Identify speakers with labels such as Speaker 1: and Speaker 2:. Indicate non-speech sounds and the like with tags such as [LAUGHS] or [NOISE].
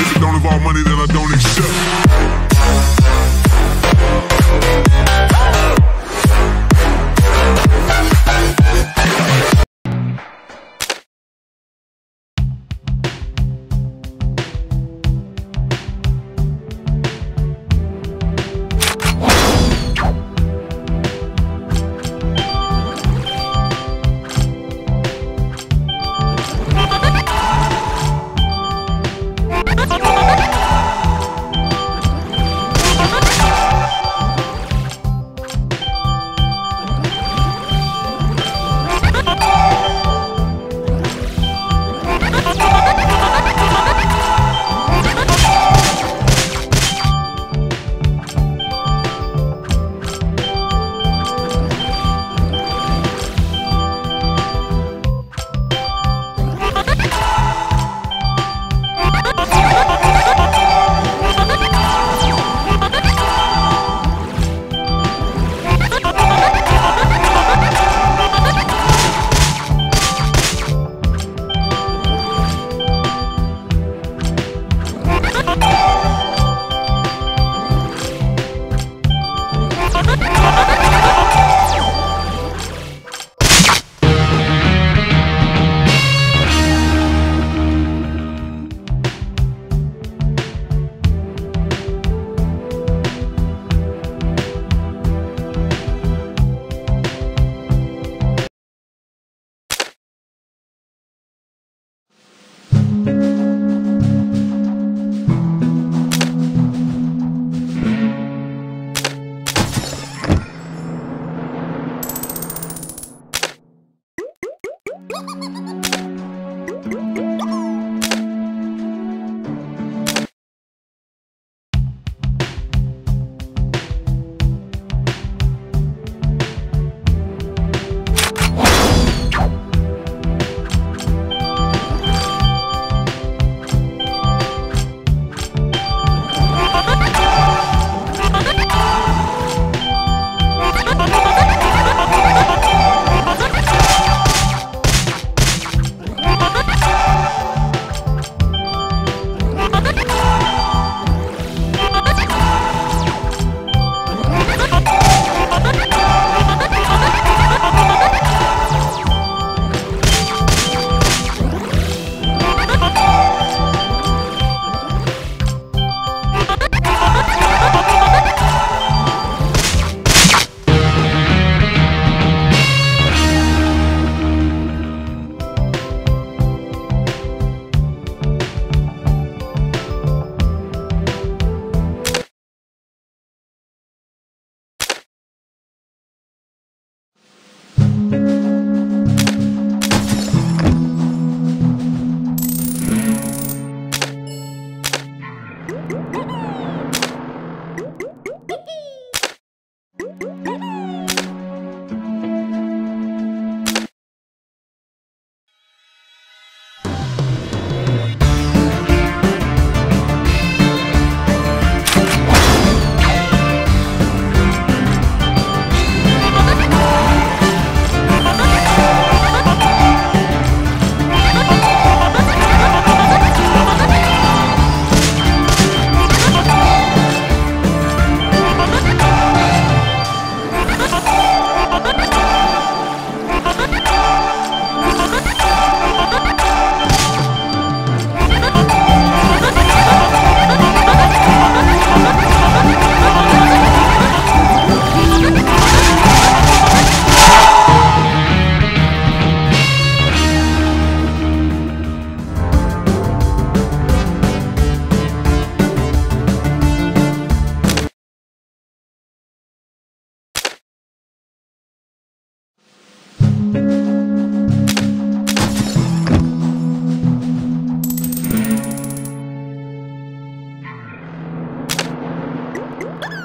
Speaker 1: If it don't involve money, then I don't accept. Woo! [LAUGHS]